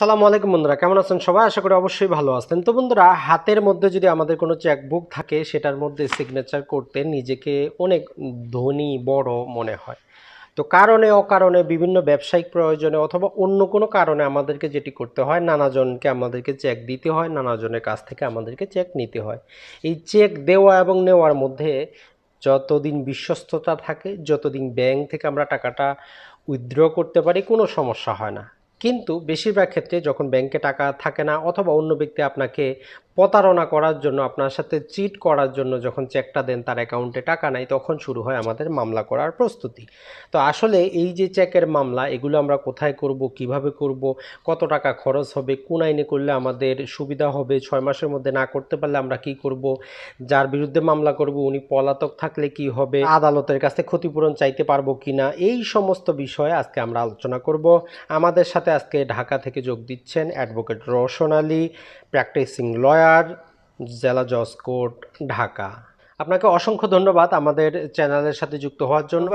সালামু আলাইকুম বন্ধুরা, কেমন আছেন সবাই? আশা করি অবশ্যই ভালো আছেন। তো বন্ধুরা, হাতের মধ্যে যদি আমাদের কোনো চেকবুক থাকে, সেটার মধ্যে সিগনেচার করতে নিজেকে অনেক ধনী, বড় মনে হয়। তো কারণে, অকারণে, বিভিন্ন ব্যবসায়িক প্রয়োজনে অথবা অন্য কোনো কারণে আমাদেরকে যেটি করতে হয়, নানাজনকে আমাদেরকে চেক দিতে হয়, নানাজনের কাছ থেকে আমাদেরকে চেক নিতে হয়। এই চেক দেওয়া এবং নেওয়ার মধ্যে যতদিন বিশ্বস্ততা থাকে, যতদিন ব্যাংক থেকে আমরা টাকাটা উইথড্র করতে পারি, কোনো সমস্যা হয় না। কিন্তু বেশিরভাগ ক্ষেত্রে যখন ব্যাংকে টাকা থাকে না অথবা অন্য ব্যক্তি আপনাকে প্রতারণা করার জন্য, আপনার সাথে চিট করার জন্য যখন চেকটা দেন, তার অ্যাকাউন্টে টাকা নাই, তখন শুরু হয় আমাদের মামলা করার প্রস্তুতি। তো আসলে এই যে চেকের মামলা, এগুলো আমরা কোথায় করব, কীভাবে করব, কত টাকা খরচ হবে, কোন আইনে করলে আমাদের সুবিধা হবে, ছয় মাসের মধ্যে না করতে পারলে আমরা কি করব, যার বিরুদ্ধে মামলা করব, উনি পলাতক থাকলে কি হবে, আদালতের কাছে ক্ষতিপূরণ চাইতে পারব কিনা, এই সমস্ত বিষয়ে আজকে আমরা আলোচনা করব। আমাদের সাথে আজকে ঢাকা থেকে যোগ দিচ্ছেন advocate Roshan Ali practicing lawyer জেলা জজ কোর্ট ঢাকা। আপনাকে অসংখ্য ধন্যবাদ আমাদের চ্যানেলের সাথে যুক্ত হওয়ার জন্য।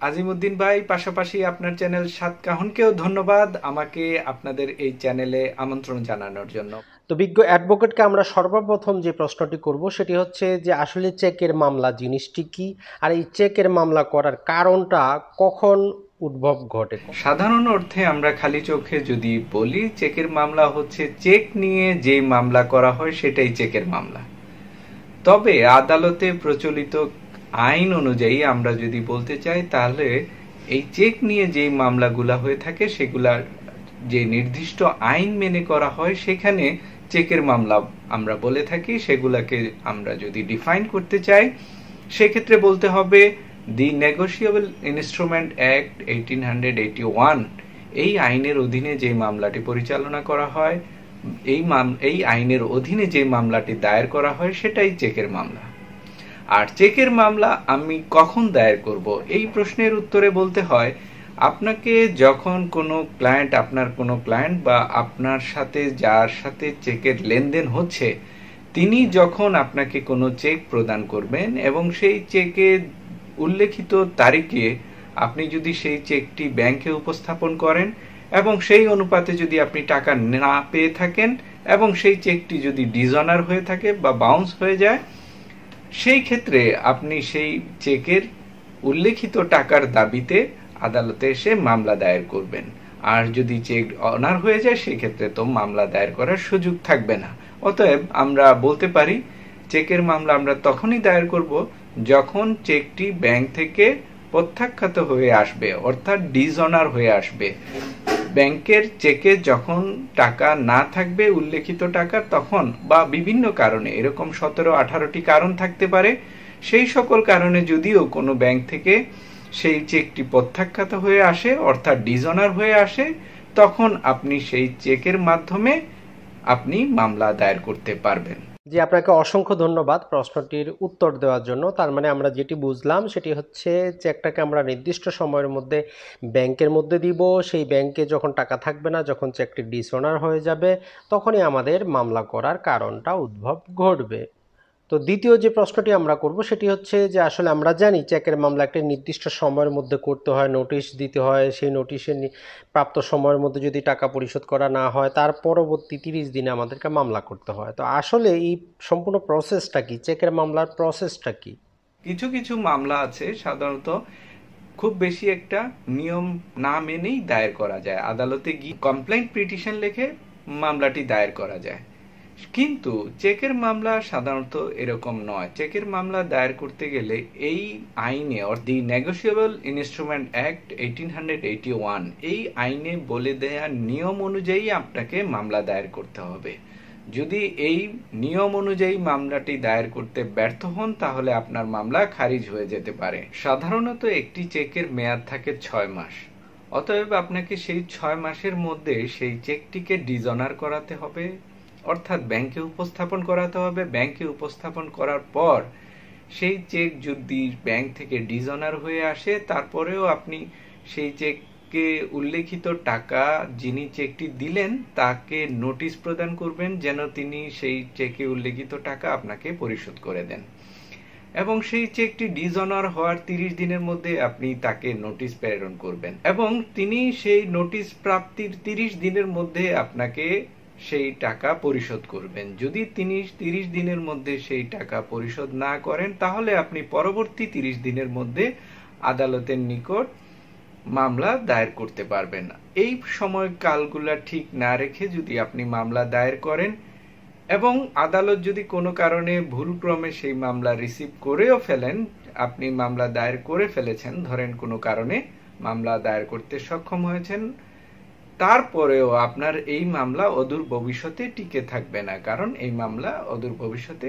আজিমুদ্দিন ভাই পাশাপাশি আপনার চ্যানেল সাত কাহনকেও ধন্যবাদ আমাকে আপনাদের এই চ্যানেলে আমন্ত্রণ জানানোর জন্য। তো বিজ্ঞ অ্যাডভোকেটকে আমরা সর্বপ্রথম যে প্রশ্নটি করব সেটি হচ্ছে যে আসলে চেকের মামলা জিনিসটি কি? আর এই চেকের মামলা করার কারণটা কখন উদ্ভব ঘটে? সাধারণ অর্থে আমরা খালি চোখে যদি বলি চেকের মামলা হচ্ছে চেক নিয়ে যে মামলা করা হয় সেটাই চেকের মামলা। তবে আদালতে প্রচলিত আইন অনুযায়ী আমরা যদি বলতে চাই, তাহলে এই চেক নিয়ে যে মামলাগুলা হয়ে থাকে, সেগুলার যে নির্দিষ্ট আইন মেনে করা হয়, সেখানে চেকের মামলা আমরা বলে থাকি, সেগুলাকে আমরা যদি ডিফাইন করতে চাই, সেক্ষেত্রে বলতে হবে the negotiable instrument act eighteen hundred eighty one এই আইনের অধীনে যে মামলাটি পরিচালনা করা হয়, এই মাম, এই আইনের অধীনে যে মামলাটি দায়ের করা হয়, সেটাই চেকের মামলা। আর চেকের মামলা আমি কখন দায়ের করব? এই প্রশ্নের উত্তরে বলতে হয়, আপনাকে যখন কোনো ক্লায়েন্ট আপনার কোনো ক্লায়েন্ট বা আপনার সাথে যার সাথে চেকের লেনদেন হচ্ছে, তিনি যখন আপনাকে কোনো চেক প্রদান করবেন এবং সেই চেকে উল্লেখিত তারিখে আপনি যদি সেই চেকটি ব্যাংকে উপস্থাপন করেন এবং সেই অনুপাতে যদি আপনি টাকা না পেয়ে থাকেন এবং সেই চেকটি যদি ডিজনার হয়ে থাকে বা বাউন্স হয়ে যায় সেই ক্ষেত্রে আপনি সেই চেকের উল্লেখিত টাকার দাবিতে আদালতে এসে মামলা দায়ের করবেন। আর যদি চেক অনার হয়ে যায়, সেই ক্ষেত্রে তো মামলা দায়ের করার সুযোগ থাকবে না। অতএব আমরা বলতে পারি, চেকের মামলা আমরা তখনই দায়ের করব যখন চেকটি ব্যাংক থেকে প্রত্যাখ্যাত হয়ে আসবে, অর্থাৎ ডিজনার হয়ে আসবে। ব্যাংকের চেকে যখন টাকা না থাকবে, উল্লেখিত টাকা তখন বা বিভিন্ন কারণে, এরকম সতেরো, আঠারোটি কারণ থাকতে পারে। সেই সকল কারণে যদিও কোনো ব্যাংক থেকে সেই চেকটি প্রত্যাখ্যাত হয়ে আসে, অর্থাৎ ডিজনার হয়ে আসে, তখন আপনি সেই চেকের মাধ্যমে আপনি মামলা দায়ের করতে পারবেন। জি আপনাকে অসংখ্য ধন্যবাদ প্রশ্নটির উত্তর দেওয়ার জন্য। তার মানে আমরা যেটি বুঝলাম সেটি হচ্ছে চেকটাকে আমরা নির্দিষ্ট সময়ের মধ্যে ব্যাংকের মধ্যে দিব, সেই ব্যাংকে যখন টাকা থাকবে না, যখন চেকটি ডিসঅনার হয়ে যাবে, তখনই আমাদের মামলা করার কারণটা উদ্ভব ঘটবে। তো দ্বিতীয় যে প্রশ্নটি আমরা করব সেটি হচ্ছে যে আসলে আমরা জানি চেকের মামলা একটা নির্দিষ্ট সময়ের মধ্যে করতে হয়, নোটিশ দিতে হয়, সেই নোটিশের প্রাপ্ত সময়ের মধ্যে যদি টাকা পরিশোধ করা না হয়, তার পরবর্তী তিরিশ দিনে আমাদেরকে মামলা করতে হয়। তো আসলে এই সম্পূর্ণ প্রসেসটা কি? চেকের মামলার প্রসেসটা কি? কিছু কিছু মামলা আছে, সাধারণত খুব বেশি একটা নিয়ম না মেনেই দায়ের করা যায়। আদালতে গিয়ে কমপ্লেন্ট পিটিশন লিখে মামলাটি দায়ের করা যায়। কিন্তু চেকের মামলা সাধারণত এরকম নয়। চেকের মামলা দায়ের করতে গেলে এই আইনে or the negotiable instrument act eighteen এই আইনে বলে দেয়া নিয়ম অনুযায়ী আপনাকে মামলা দায়ের করতে হবে। যদি এই নিয়ম অনুযায়ী মামলাটি দায়ের করতে ব্যর্থ হন, তাহলে আপনার মামলা খারিজ হয়ে যেতে পারে। সাধারণত একটি চেকের মেয়াদ থাকে ছয় মাস। অতএব আপনাকে সেই ছয় মাসের মধ্যে সেই চেকটিকে ডিজনার করাতে হবে। অর্থাৎ ব্যাংকে উপস্থাপন করাতে হবে। ব্যাংকে উপস্থাপন করার পর সেই চেক যদি ব্যাংক থেকে ডিজনার হয়ে আসে, তারপরেও আপনি সেই চেককে উল্লেখিত টাকা যিনি চেকটি দিলেন, তাকে নোটিশ প্রদান করবেন যেন তিনি সেই চেকে উল্লেখিত টাকা আপনাকে পরিশোধ করে দেন। এবং সেই চেকটি ডিজনার হওয়ার তিরিশ দিনের মধ্যে আপনি তাকে নোটিশ প্রেরণ করবেন। এবং তিনি সেই নোটিশ প্রাপ্তির তিরিশ দিনের মধ্যে আপনাকে সেই টাকা পরিশোধ করবেন। যদি তিনি তিরিশ দিনের মধ্যে সেই টাকা পরিশোধ না করেন, তাহলে আপনি পরবর্তী তিরিশ দিনের মধ্যে আদালতের নিকট মামলা দায়ের করতে পারবেন। এই সময় কালগুলা ঠিক না রেখে যদি আপনি মামলা দায়ের করেন এবং আদালত যদি কোনো কারণে ভুলক্রমে সেই মামলা রিসিভ করেও ফেলেন, আপনি মামলা দায়ের করে ফেলেছেন, ধরেন কোনো কারণে মামলা দায়ের করতে সক্ষম হয়েছেন তারপরেও আপনার এই মামলা অদূর ভবিষ্যতে টিকে থাকবে না, কারণ এই মামলা অদূর ভবিষ্যতে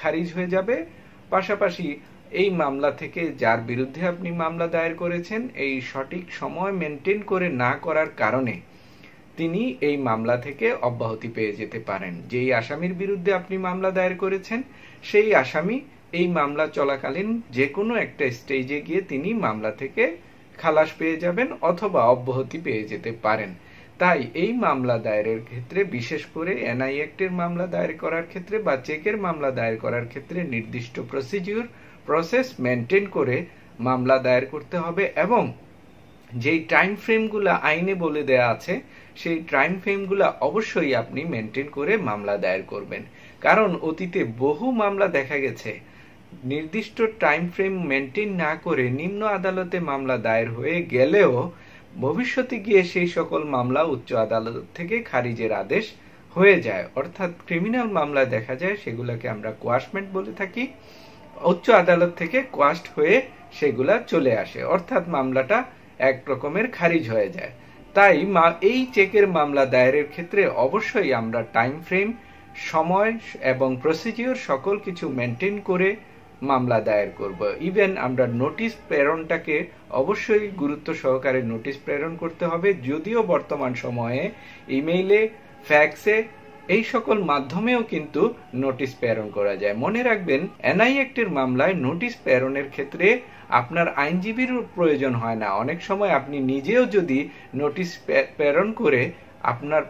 খারিজ হয়ে যাবে। পাশাপাশি এই মামলা থেকে যার বিরুদ্ধে আপনি মামলা দায়ের করেছেন, এই সঠিক সময় মেনটেন করে না করার কারণে তিনি এই মামলা থেকে অব্যাহতি পেয়ে যেতে পারেন। যেই আসামির বিরুদ্ধে আপনি মামলা দায়ের করেছেন, সেই আসামি এই মামলা চলাকালীন যে কোনো একটা স্টেজে গিয়ে তিনি মামলা থেকে খালাস পেয়ে যাবেন অথবা অব্যাহতি পেয়ে যেতে পারেন। তাই এই মামলা দায়েরের ক্ষেত্রে, বিশেষ করে এনআই অ্যাক্টের মামলা দায়ের করার ক্ষেত্রে বা চেকের মামলা দায়ের করার ক্ষেত্রে নির্দিষ্ট প্রসিডিউর, প্রসেস মেনটেন করে মামলা দায়ের করতে হবে এবং যেই টাইম ফ্রেমগুলো আইনে বলে দেয়া আছে, সেই টাইম ফ্রেমগুলো অবশ্যই আপনি মেনটেন করে মামলা দায়ের করবেন। কারণ অতীতে বহু মামলা দেখা গেছে নির্দিষ্ট টাইম ফ্রেম মেনটেন না করে নিম্ন আদালতে মামলা দায়ের হয়ে গেলেও ভবিষ্যতে গিয়ে সেই সকল মামলা উচ্চ আদালত থেকে খারিজের আদেশ হয়ে যায়। অর্থাৎ ক্রিমিনাল মামলা দেখা যায়, সেগুলোকে আমরা কোয়াশমেন্ট বলে থাকি। উচ্চ আদালত থেকে কোয়াস্ট হয়ে সেগুলা চলে আসে। অর্থাৎ মামলাটা এক রকমের খারিজ হয়ে যায়। তাই এই চেকের মামলা দায়েরের ক্ষেত্রে অবশ্যই আমরা টাইম ফ্রেম সময় এবং প্রসিডিওর সকল কিছু মেনটেন করে মামলা দায়ের করব। ইভেন আমরা নোটিশ প্রেরণটাকে অবশ্যই গুরুত্ব সহকারে নোটিশ প্রেরণ করতে হবে। যদিও বর্তমান সময়ে ইমেইলে ফ্যাক্সে এই সকল মাধ্যমেও কিন্তু নোটিশ প্রেরণ করা যায়। মনে রাখবেন, এনআই অ্যাক্টের মামলায় নোটিশ প্রেরণের ক্ষেত্রে আপনার আইনজীবীর প্রয়োজন হয় না। অনেক সময় আপনি নিজেও যদি নোটিশ প্রেরণ করে আপনার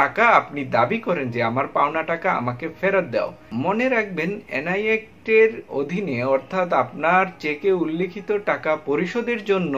টাকা আপনি দাবি করেন যে আমার পাওনা টাকা আমাকে ফেরত দাও। মনে রাখবেন এনআই অ্যাক্টের অধীনে, অর্থাৎ আপনার চেকে উল্লিখিত টাকা পরিশোধের জন্য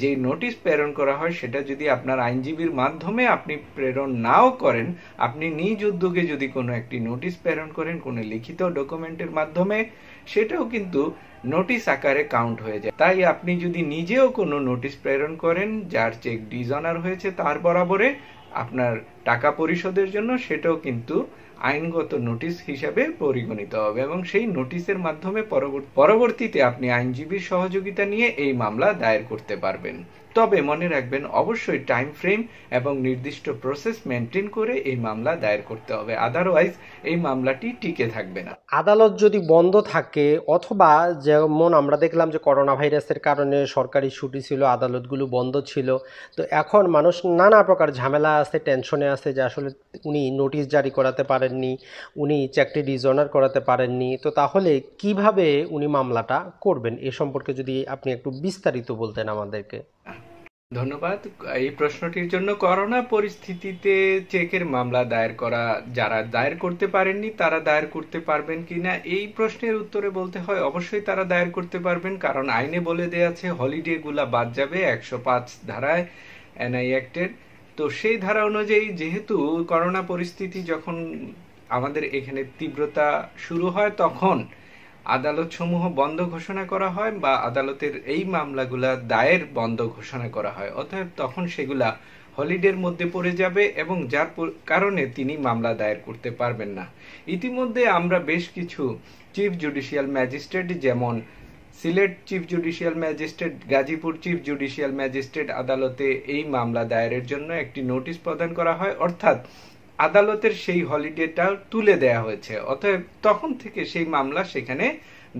যে নোটিশ প্রেরণ করা হয়, সেটা যদি আপনার আইনজীবীর মাধ্যমে আপনি প্রেরণ নাও করেন, আপনি নিজ উদ্যোগে যদি কোনো একটি নোটিশ প্রেরণ করেন, কোনো লিখিত ডকুমেন্টের মাধ্যমে, সেটাও কিন্তু নোটিশ আকারে কাউন্ট হয়ে যায়। তাই আপনি যদি নিজেও কোনো নোটিশ প্রেরণ করেন, যার চেক ডিজনার হয়েছে তার বরাবরে আপনার টাকা পরিশোধের জন্য সেটাও কিন্তু আইনগত নোটিশ হিসাবে পরিগণিত হবে এবং সেই নোটিশের মাধ্যমে পরবর্তীতে আপনি আইনজীবীর সহযোগিতা নিয়ে এই মামলা দায়ের করতে পারবেন। তবে মনে রাখবেন, অবশ্যই টাইম ফ্রেম এবং নির্দিষ্ট প্রসেস মেনটেন করে এই মামলা দায়ের করতে হবে। আদারওয়াইজ এই মামলাটি টিকে থাকবে না। আদালত যদি বন্ধ থাকে অথবা যেমন আমরা দেখলাম যে করোনা ভাইরাসের কারণে সরকারি ছুটি ছিল, আদালতগুলো বন্ধ ছিল, তো এখন মানুষ নানা প্রকার ঝামেলা আছে, টেনশনে আছে যে আসলে উনি নোটিশ জারি করাতে পারেননি, উনি চেকটি ডিজনার করাতে পারেননি, তো তাহলে কীভাবে উনি মামলাটা করবেন? এ সম্পর্কে যদি আপনি একটু বিস্তারিত বলতেন আমাদেরকে। ধন্যবাদ। এই প্রশ্নটির জন্য করোনা পরিস্থিতিতে চেকের মামলা দায়ের করা যারা দায়ের করতে পারেননি, তারা দায়ের করতে পারবেন কিনা এই প্রশ্নের উত্তরে বলতে হয়, অবশ্যই তারা দায়ের করতে পারবেন, কারণ আইনে বলে দেয়া আছে হলিডে গুলা বাদ যাবে একশো পাঁচ ধারায় এনআই অ্যাক্টের। তো সেই ধারা অনুযায়ী যেহেতু করোনা পরিস্থিতি যখন আমাদের এখানে তীব্রতা শুরু হয়, তখন আদালত সমূহ বন্ধ ঘোষণা করা হয় বা আদালতের এই মামলাগুলা দায়ের বন্ধ ঘোষণা করা হয়। অতএব তখন সেগুলা হলিডের মধ্যে পড়ে যাবে এবং যার কারণে তিনি মামলা দায়ের করতে পারবেন না। ইতিমধ্যে আমরা বেশ কিছু চিফ জুডিশিয়াল ম্যাজিস্ট্রেট, যেমন Sylhet chief judicial magistrate, Gazipur chief judicial magistrate আদালতে এই মামলা দায়েরের জন্য একটি নোটিশ প্রদান করা হয়। অর্থাৎ আদালতের সেই হলিডেটা তুলে দেয়া হয়েছে। অতএব তখন থেকে সেই মামলা সেখানে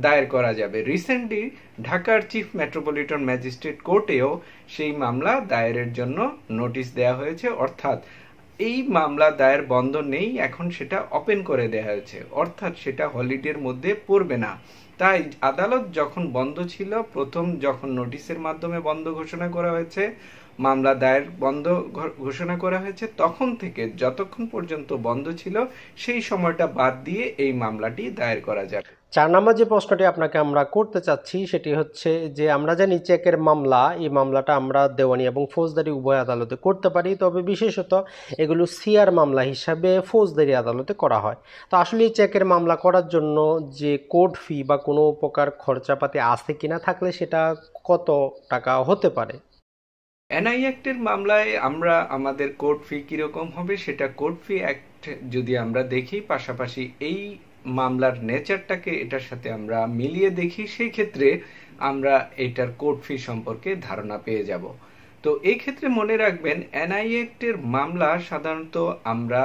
দায়ের করা যাবে। রিসেন্টলি ঢাকার চিফ মেট্রোপলিটন ম্যাজিস্ট্রেট কোর্টেও সেই মামলা দায়েরের জন্য নোটিশ দেয়া হয়েছে। অর্থাৎ এই মামলা দায়ের বন্ধ নেই, এখন সেটা ওপেন করে দেয়া হয়েছে। অর্থাৎ সেটা হলিডের মধ্যে পড়বে না। তাই আদালত যখন বন্ধ ছিল, প্রথম যখন নোটিশের মাধ্যমে বন্ধ ঘোষণা করা হয়েছে মামলা দায়ের বন্ধ ঘোষণা করা হয়েছে। তখন থেকে যতক্ষণ পর্যন্ত বন্ধ ছিল, সেই সময়টা বাদ দিয়ে এই মামলাটি দায়ের করা যাবে। চার নম্বর যে প্রশ্নটি আপনাকে আমরা করতে চাচ্ছি, সেটি হচ্ছে যে, আমরা জানি চেকের মামলা, এই মামলাটা আমরা দেওয়ানি এবং ফৌজদারি উভয় আদালতে করতে পারি। তবে বিশেষত এগুলো সিআর মামলা হিসাবে ফৌজদারি আদালতে করা হয়। তো আসলে এই চেকের মামলা করার জন্য যে কোর্ট ফি বা কোনো প্রকার খরচাপাতি আছে কিনা থাকলে সেটা কত টাকা হতে পারে? এনআই অ্যাক্টের মামলায় আমরা আমাদের কোর্ট ফি কীরকম হবে সেটা কোর্ট ফি অ্যাক্ট যদি আমরা দেখি, পাশাপাশি এই মামলার নেচারটাকে এটার সাথে আমরা মিলিয়ে দেখি, সেই ক্ষেত্রে আমরা এটার কোর্ট ফি সম্পর্কে ধারণা পেয়ে যাব। তো এই ক্ষেত্রে মনে রাখবেন এনআই অ্যাক্টের মামলা সাধারণত আমরা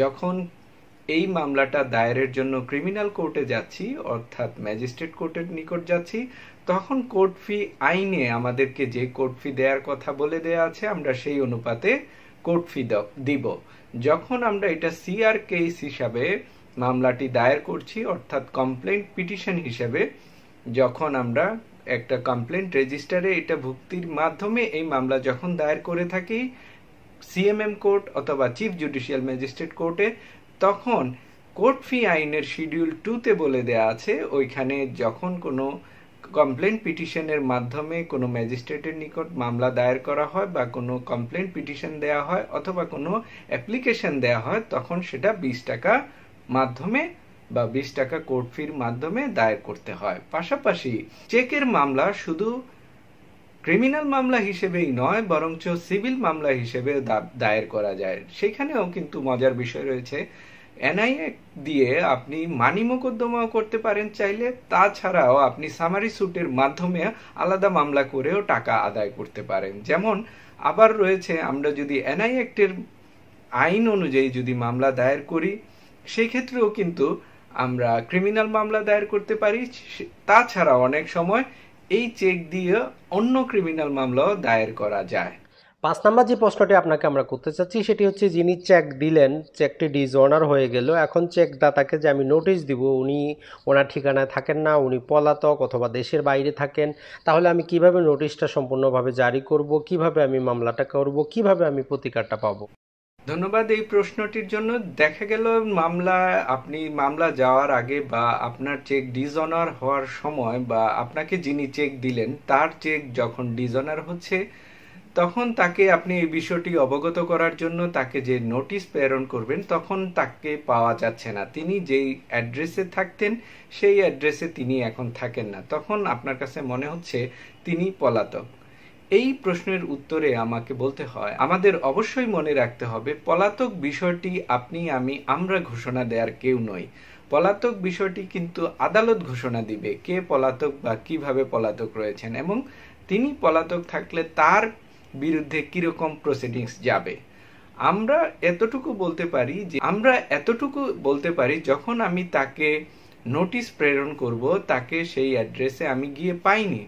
যখন এই মামলাটা দায়েরের জন্য ক্রিমিনাল কোর্টে যাচ্ছি, অর্থাৎ ম্যাজিস্ট্রেট কোর্টের নিকট যাচ্ছি তখন কোর্ট ফি আইনে আমাদেরকে যে কোর্ট ফি দেওয়ার কথা বলে দেয়া আছে, আমরা সেই অনুপাতে কোর্ট ফি দিব। যখন আমরা এটা সিআর কেস হিসাবে মামলাটি দায়ের করছি, অর্থাৎ কমপ্লেন পিটিশন হিসাবে, যখন আমরা একটা কমপ্লেন রেজিস্টারে এটা ভুক্তির মাধ্যমে এই মামলা যখন দায়ের করে থাকি সিএমএম কোর্ট অথবা চিফ জুডিশিয়াল ম্যাজিস্ট্রেট কোর্টে তখন কোর্ট ফি আইনের শিডিউল টুতে বলে দেয়া আছে, ওইখানে যখন কোনো কমপ্লেন পিটিশনের মাধ্যমে কোনো ম্যাজিস্ট্রেটের নিকট মামলা দায়ের করা হয় বা কোনো কমপ্লেন পিটিশন দেয়া হয় অথবা কোনো অ্যাপ্লিকেশন দেয়া হয়, তখন সেটা বিশ টাকা মাধ্যমে বা বিশ টাকা কোর্ট ফির মাধ্যমে দায়ের করতে হয়। পাশাপাশি চেকের মামলা শুধু ক্রিমিনাল মামলা হিসেবেই নয়, বরঞ্চ সিভিল মামলা হিসেবে দায়ের করা যায়। সেখানেও কিন্তু মজার বিষয় রয়েছে এনআইএ দিয়ে আপনি মানি মোকদ্দমাও করতে পারেন চাইলে, তাছাড়াও আপনি সামারি স্যুটের মাধ্যমে আলাদা মামলা করেও টাকা আদায় করতে পারেন। যেমন, আবার রয়েছে, আমরা যদি এনআই অ্যাক্টের আইন অনুযায়ী যদি মামলা দায়ের করি সেই ক্ষেত্রেও কিন্তু আমরা ক্রিমিনাল মামলা দায়ের করতে পারি। তাছাড়া অনেক সময় এই চেক দিয়ে অন্য ক্রিমিনাল মামলাও দায়ের করা যায়। পাঁচ নাম্বার যে প্রশ্নটি আপনাকে আমরা করতে চাচ্ছি, সেটি হচ্ছে যিনি চেক দিলেন চেকটি ডিজঅনার হয়ে গেল, এখন চেক দাতাকে যে আমি নোটিশ দিব, উনি ওনার ঠিকানায় থাকেন না, উনি পলাতক অথবা দেশের বাইরে থাকেন, তাহলে আমি কীভাবে নোটিশটা সম্পূর্ণভাবে জারি করব, কীভাবে আমি মামলাটা করব, কীভাবে আমি প্রতিকারটা পাবো? ধন্যবাদ এই প্রশ্নটির জন্য। দেখা গেল মামলা, আপনি মামলা যাওয়ার আগে বা আপনার চেক ডিজঅনার হওয়ার সময় বা আপনাকে যিনি চেক দিলেন, তার চেক যখন ডিজঅনার হচ্ছে তখন তাকে আপনি এই বিষয়টি অবগত করার জন্য তাকে যে নোটিশ প্রেরণ করবেন, তখন তাকে পাওয়া যাচ্ছে না। তিনি যেই অ্যাড্রেসে থাকতেন, সেই অ্যাড্রেসে তিনি এখন থাকেন না। তখন আপনার কাছে মনে হচ্ছে তিনি পলাতক। এই প্রশ্নের উত্তরে আমাকে বলতে হয়, আমাদের অবশ্যই মনে রাখতে হবে, পলাতক বিষয়টি আপনি, আমি, আমরা ঘোষণা দেওয়ার কেউ নই। পলাতক বিষয়টি কিন্তু আদালত ঘোষণা দিবে, কে পলাতক বা কীভাবে পলাতক রয়েছেন। এবং তিনি পলাতক থাকলে তার বিরুদ্ধে কীরকম প্রসিডিংস যাবে। আমরা এতটুকু বলতে পারি যে, আমরা এতটুকু বলতে পারি যখন আমি তাকে নোটিশ প্রেরণ করব, তাকে সেই অ্যাড্রেসে আমি গিয়ে পাইনি।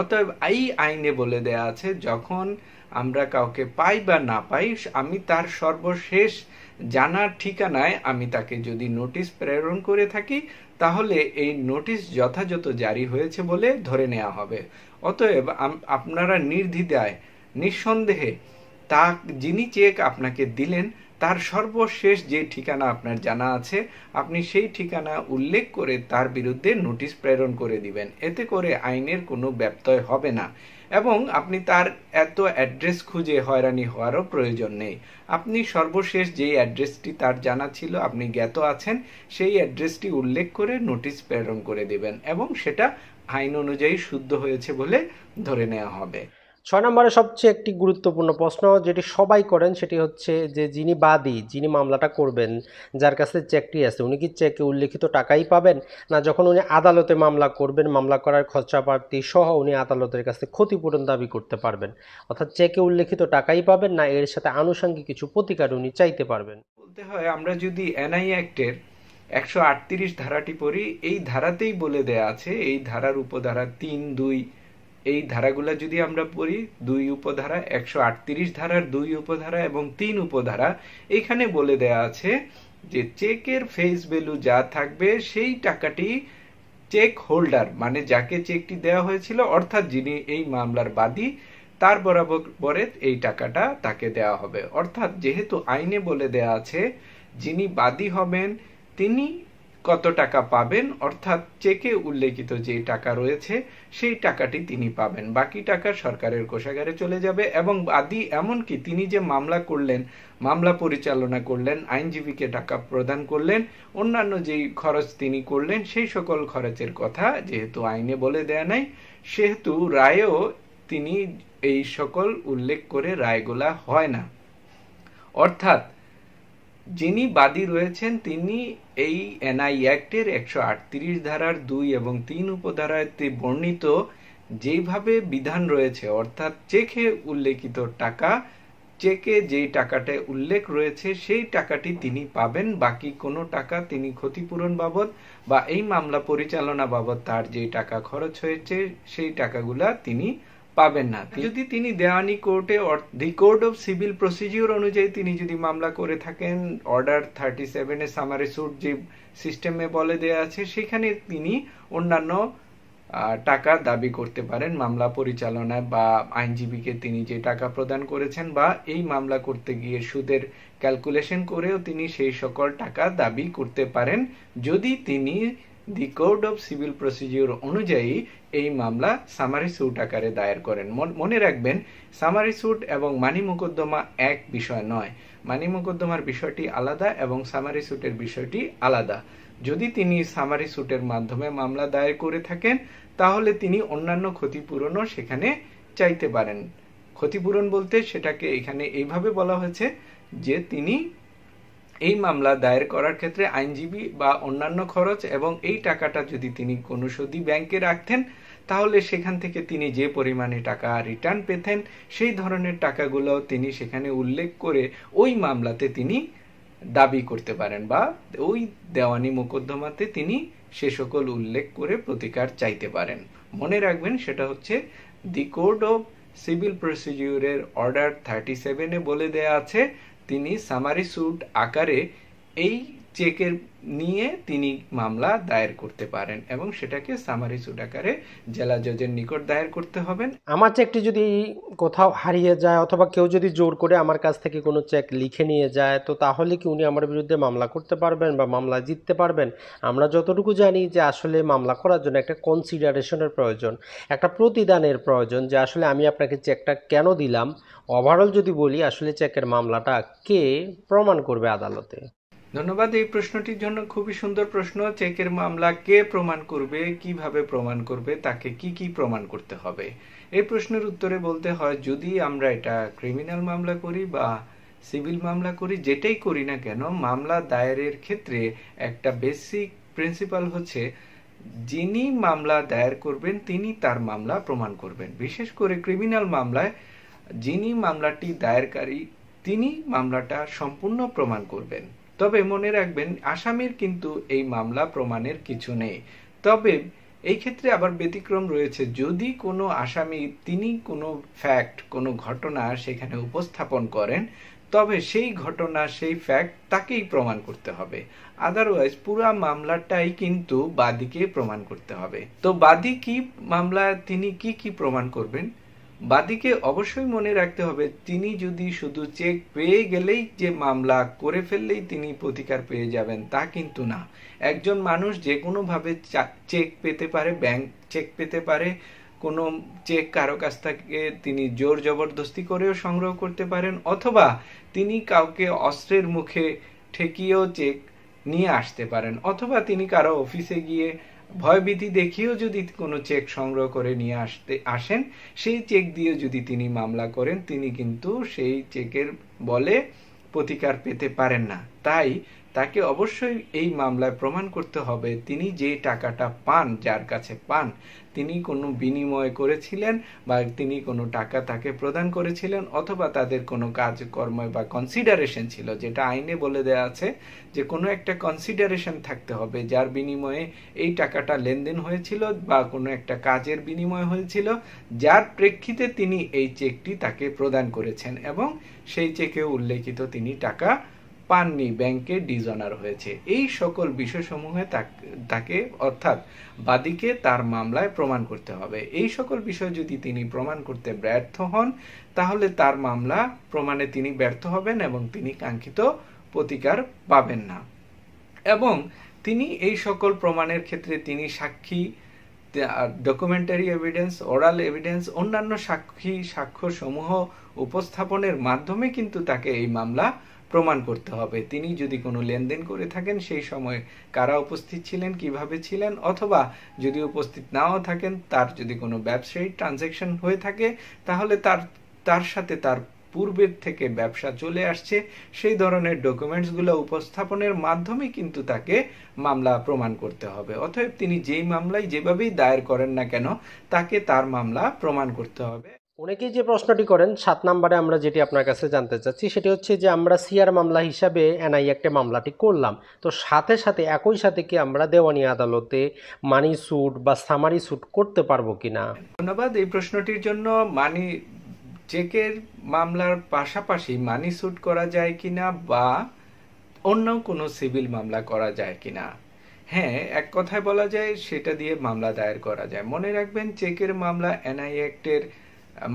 অতএব এই আইনে বলে দেয়া আছে, যখন আমরা কাউকে পাই বা না পাই, আমি তার সর্বশেষ জানার ঠিকানায় আমি তাকে যদি নোটিশ প্রেরণ করে থাকি, তাহলে এই নোটিশ যথাযথ জারি হয়েছে বলে ধরে নেওয়া হবে। অতএব আপনারা নির্দ্বিধায় নিঃসন্দেহে তা যিনি চেক আপনাকে দিলেন, তার সর্বশেষ যে ঠিকানা আপনার জানা আছে, আপনি সেই ঠিকানা উল্লেখ করে তার বিরুদ্ধে নোটিশ প্রেরণ করে দিবেন। এতে করে আইনের কোনো ব্যত্যয় হবে না এবং আপনি তার এত অ্যাড্রেস খুঁজে হয়রানি হওয়ারও প্রয়োজন নেই। আপনি সর্বশেষ যেই অ্যাড্রেসটি তার জানা ছিল, আপনি জ্ঞাত আছেন, সেই অ্যাড্রেসটি উল্লেখ করে নোটিশ প্রেরণ করে দেবেন এবং সেটা আইন অনুযায়ী শুদ্ধ হয়েছে বলে ধরে নেওয়া হবে। ছয় নম্বরে সবচেয়ে একটি গুরুত্বপূর্ণ প্রশ্ন যেটি সবাই করেন সেটি হচ্ছে যে যিনি বাদী, যিনি মামলাটা করবেন, যার কাছে চেকটি আছে, উনি কি চেকে উল্লেখিত টাকাই পাবেন? না, যখন উনি আদালতে মামলা করবেন, মামলা করার খরচাপাতি সহ উনি আদালতের কাছে ক্ষতিপূরণ দাবি করতে পারবেন। অর্থাৎ চেকে উল্লেখিত টাকাই পাবেন, না এর সাথে আনুষঙ্গিক কিছু প্রতিকার উনি চাইতে পারবেন। বলতে হয়, আমরা যদি এনআই অ্যাক্টের একশো আটত্রিশ ধারাটি পড়ি, এই ধারাতেই বলে দেয়া আছে, এই ধারার উপধারা তিন, দুই এই ধারাগুলা যদি আমরা পড়ি, দুই উপধারা একশো আটত্রিশ ধারার দুই উপধারা এবং তিন উপধারা, এখানে বলে দেয়া আছে যে চেকের ফেস ভ্যালু যা থাকবে, সেই টাকাটি চেক হোল্ডার মানে যাকে চেকটি দেওয়া হয়েছিল, অর্থাৎ যিনি এই মামলার বাদী, তার বরাবরে এই টাকাটা তাকে দেওয়া হবে। অর্থাৎ যেহেতু আইনে বলে দেয়া আছে, যিনি বাদী হবেন, তিনি কত টাকা পাবেন, অর্থাৎ চেকে উল্লেখিত যে টাকা রয়েছে, সেই টাকাটি তিনি পাবেন। বাকি টাকা সরকারের কোষাগারে চলে যাবে এবং আদি এমনকি তিনি যে মামলা করলেন, মামলা পরিচালনা করলেন, আইনজীবীকে টাকা প্রদান করলেন, অন্যান্য যেই খরচ তিনি করলেন, সেই সকল খরচের কথা যেহেতু আইনে বলে দেয়া নাই, সেহেতু রায়েও তিনি এই সকল উল্লেখ করে রায়গুলা হয় না। অর্থাৎ যিনি বাদী রয়েছেন, তিনি এই এনআই অ্যাক্টের একশো আটত্রিশ ধারার দুই এবং তিন উপধারাতে বর্ণিত যেভাবে বিধান রয়েছে, অর্থাৎ চেকে উল্লেখিত টাকা, চেকে যেই টাকাটা উল্লেখ রয়েছে, সেই টাকাটি তিনি পাবেন, বাকি কোনো টাকা তিনি ক্ষতিপূরণ বাবদ বা এই মামলা পরিচালনা বাবদ তার যে টাকা খরচ হয়েছে, সেই টাকাগুলা তিনি পাবেন না। যদি তিনি দেওয়ানি কোর্টে the code of civil procedure অনুযায়ী তিনি যদি মামলা করে থাকেন, অর্ডার থার্টি সেভেনের সামারি সুট যে সিস্টেমে বলে দেয়া আছে, সেখানে তিনি অন্যান্য টাকা দাবি করতে পারেন। মামলা পরিচালনায় বা আইনজীবীকে তিনি যে টাকা প্রদান করেছেন বা এই মামলা করতে গিয়ে সুদের ক্যালকুলেশন করেও তিনি সেই সকল টাকা দাবি করতে পারেন। যদি তিনি the code of civil procedure অনুযায়ী এই মামলা সামারি সুট আকারে দায়ের করেন। মনে রাখবেন সামারি সুট এবং মানি মোকদ্দমা এক বিষয় নয়। মানি মোকদ্দমার বিষয়টি আলাদা এবং সামারি সুটের বিষয়টি আলাদা। যদি তিনি সামারি সুটের মাধ্যমে মামলা দায়ের করে থাকেন, তাহলে তিনি অন্যান্য ক্ষতিপূরণও সেখানে চাইতে পারেন। ক্ষতিপূরণ বলতে সেটাকে এখানে এইভাবে বলা হয়েছে যে তিনি এই মামলা দায়ের করার ক্ষেত্রে আইনজীবী বা অন্যান্য খরচ এবং এই টাকাটা যদি তিনি কোনো সদি ব্যাংকে রাখতেন, তাহলে সেখান থেকে তিনি যে পরিমাণে টাকা রিটার্ন পেতেন, সেই ধরনের টাকাগুলো তিনি সেখানে উল্লেখ করে ওই মামলাতে তিনি দাবি করতে পারেন বা ওই দেওয়ানি মোকদ্দমাতে তিনি সে সকল উল্লেখ করে প্রতিকার চাইতে পারেন। মনে রাখবেন, সেটা হচ্ছে দি কোড অফ সিভিল প্রসিডিউরের অর্ডার থার্টি সেভেনে বলে দেয়া আছে তিনি সামারি স্যুট আকারে এই চেকের নিয়ে তিনি মামলা দায়ের করতে পারেন এবং সেটাকে সামারি সুট আকারে জেলা জজের নিকট দায়ের করতে হবেন। আমার চেকটি যদি কোথাও হারিয়ে যায় অথবা কেউ যদি জোর করে আমার কাছ থেকে কোনো চেক লিখে নিয়ে যায়, তো তাহলে কি উনি আমার বিরুদ্ধে মামলা করতে পারবেন বা মামলা জিততে পারবেন? আমরা যতটুকু জানি যে আসলে মামলা করার জন্য একটা কনসিডারেশনের প্রয়োজন, একটা প্রতিদানের প্রয়োজন যে আসলে আমি আপনাকে চেকটা কেন দিলাম? ওভারঅল যদি বলি, আসলে চেকের মামলাটা কে প্রমাণ করবে আদালতে? ধন্যবাদ, এই প্রশ্নটির জন্য খুবই সুন্দর প্রশ্ন। চেকের মামলা কে প্রমাণ করবে, কীভাবে প্রমাণ করবে, তাকে কি কি প্রমাণ করতে হবে? এই প্রশ্নের উত্তরে বলতে হয়, যদি আমরা এটা ক্রিমিনাল মামলা করি বা সিভিল মামলা করি, যেটাই করি না কেন, মামলা দায়েরের ক্ষেত্রে একটা বেসিক প্রিন্সিপাল হচ্ছে, যিনি মামলা দায়ের করবেন, তিনি তার মামলা প্রমাণ করবেন। বিশেষ করে ক্রিমিনাল মামলায় যিনি মামলাটি দায়েরকারী, তিনি মামলাটা সম্পূর্ণ প্রমাণ করবেন। তবে মনে রাখবেন, আসামির কিন্তু এই মামলা প্রমাণের কিছু নেই। তবে এই ক্ষেত্রে আবার ব্যতিক্রম রয়েছে। যদি কোনো আসামি, তিনি কোনো ফ্যাক্ট কোনো ঘটনা সেখানে উপস্থাপন করেন, তবে সেই ঘটনা, সেই ফ্যাক্ট তাকেই প্রমাণ করতে হবে। আদারওয়াইজ পুরা মামলাটাই কিন্তু বাদীকে প্রমাণ করতে হবে। তো বাদী কি মামলা, তিনি কি কি প্রমাণ করবেন? বাদীকে অবশ্যই মনে রাখতে হবে, তিনি যদি শুধু চেক পেয়ে গেলেই যে মামলা করে ফেললেই তিনি প্রতিকার পেয়ে যাবেন, তা কিন্তু না। একজন মানুষ যে কোনোভাবে চেক পেতে পারে, ব্যাংক চেক পেতে পারে, কোনো চেক কারও কাছ থেকে তিনি জোর জবরদস্তি করেও সংগ্রহ করতে পারেন, অথবা তিনি কাউকে অস্ত্রের মুখে ঠেকিয়েও চেক নিয়ে আসতে পারেন, অথবা তিনি কারও অফিসে গিয়ে ভয়ভীতি দেখিয়েও যদি কোনো চেক সংগ্রহ করে নিয়ে আসতে আসেন, সেই চেক দিয়ে যদি তিনি মামলা করেন, তিনি কিন্তু সেই চেকের বলে প্রতিকার পেতে পারেন না। তাই তাকে অবশ্যই এই মামলায় প্রমাণ করতে হবে। তিনি যে টাকাটা পান, যার কাছে পান তিনি কোনো বিনিময় করেছিলেন বা তিনি কোনো টাকা তাকে প্রদান করেছিলেন অথবা তাদের কোনো কাজকর্ম বা কনসিডারেশন ছিল, যেটা আইনে বলে দেওয়া আছে যে কোনো একটা কনসিডারেশন থাকতে হবে, যার বিনিময়ে এই টাকাটা লেনদেন হয়েছিল বা কোনো একটা কাজের বিনিময় হয়েছিল, যার প্রেক্ষিতে তিনি এই চেকটি তাকে প্রদান করেছেন এবং সেই চেকে উল্লেখিত তিনি টাকা পাননি ব্যাংকে ডিজনার হয়েছে। এই সকল বিষয়সমূহে তাকে অর্থাৎ বাদীকে তার মামলায় প্রমাণ করতে হবে। এই সকল বিষয় যদি তিনি প্রমাণ করতে ব্যর্থ হন, তাহলে তার মামলা প্রমাণে তিনি ব্যর্থ হবেন এবং তিনি কাঙ্ক্ষিত প্রতিকার পাবেন না। এবং তিনি এই সকল প্রমাণের ক্ষেত্রে তিনি সাক্ষী ডকুমেন্টারি এভিডেন্স ওরাল এভিডেন্স অন্যান্য সাক্ষী সাক্ষ্য সমূহ উপস্থাপনের মাধ্যমে কিন্তু তাকে এই মামলা প্রমাণ করতে হবে। তিনি যদি কোনো লেনদেন করে থাকেন, সেই সময় কারা উপস্থিত ছিলেন, কীভাবে ছিলেন, অথবা যদি উপস্থিত নাও থাকেন, তার যদি কোনো ব্যবসায়ী ট্রানজ্যাকশন হয়ে থাকে, তাহলে তার তার সাথে তার পূর্বের থেকে ব্যবসা চলে আসছে। সেই ধরনের ডকুমেন্টসগুলো উপস্থাপনের মাধ্যমে কিন্তু তাকে মামলা প্রমাণ করতে হবে। অতএব তিনি যেই মামলায় যেভাবেই দায়ের করেন না কেন, তাকে তার মামলা প্রমাণ করতে হবে। অনেকেই যে প্রশ্নটি করেন, সাত নম্বরে আমরা যেটি আপনার কাছে জানতে চাচ্ছি, সেটি হচ্ছে যে আমরা সিআর মামলা হিসাবে এনআই একটা মামলাটি করলাম। তো সাথে সাথে একই সাথে কি আমরা দেওয়ানি আদালতে মানি স্যুট বা সামারি স্যুট করতে পারব কিনা? ধন্যবাদ। এই প্রশ্নটির জন্য মানি চেকের মামলার পাশাপাশি মানি স্যুট করা যায় কিনা বা অন্য কোনো সিভিল মামলা করা যায় কিনা? হ্যাঁ এক কথায় বলা যায়, সেটা দিয়ে মামলা দায়ের করা যায়। মনে রাখবেন, চেকের মামলা এনআই অ্যাক্টের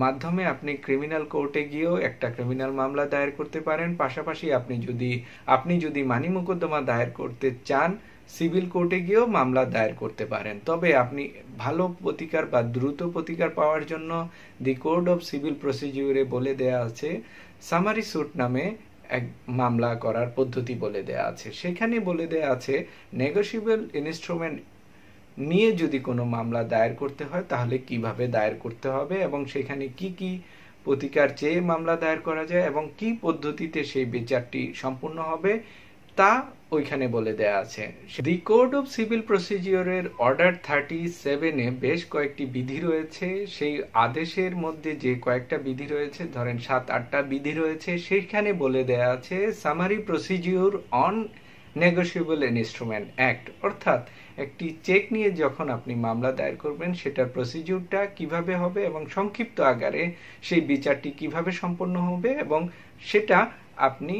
মাধ্যমে আপনি ক্রিমিনাল কোর্টে গিয়েও একটা ক্রিমিনাল মামলা দায়ের করতে পারেন। পাশাপাশি আপনি যদি আপনি যদি মানি মোকদ্দমা দায়ের করতে চান সিভিল কোর্টে গিয়েও মামলা দায়ের করতে পারেন। তবে আপনি ভালো প্রতিকার বা দ্রুত প্রতিকার পাওয়ার জন্য দি কোড অফ সিভিল প্রসিডিউরে বলে দেয়া আছে সামারি সুট নামে এক মামলা করার পদ্ধতি বলে দেয়া আছে। সেখানে বলে দেয়া আছে নেগোসিয়েবল ইনস্ট্রুমেন্ট নিয়ে যদি কোনো মামলা দায়ের করতে হয়, তাহলে কীভাবে দায়ের করতে হবে এবং সেখানে কি কি প্রতিকার চেয়ে মামলা দায়ের করা যায় এবং কি পদ্ধতিতে সেই বিচারটি সম্পূর্ণ হবে, তা ওইখানে বলে দেয়া আছে। দি কোড অফ সিভিল প্রসিজিওরের অর্ডার থার্টি সেভেনে বেশ কয়েকটি বিধি রয়েছে। সেই আদেশের মধ্যে যে কয়েকটা বিধি রয়েছে, ধরেন সাত আটটা বিধি রয়েছে, সেইখানে বলে দেয়া আছে summary procedure on negotiable instrument act অর্থাৎ একটি চেক নিয়ে যখন আপনি মামলা দায়ের করবেন, সেটার প্রসিডিউরটা কীভাবে হবে এবং সংক্ষিপ্ত আকারে সেই বিচারটি কীভাবে সম্পন্ন হবে এবং সেটা আপনি